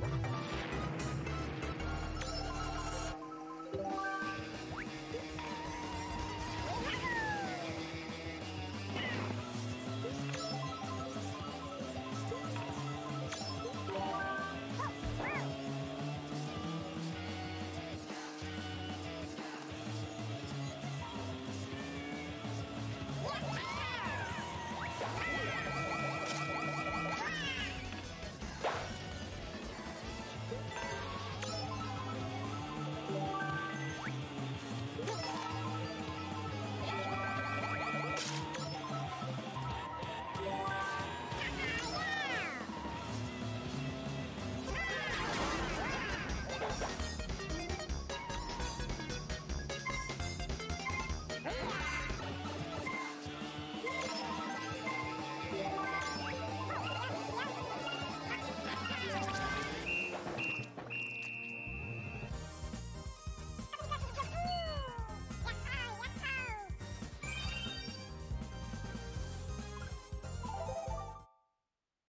you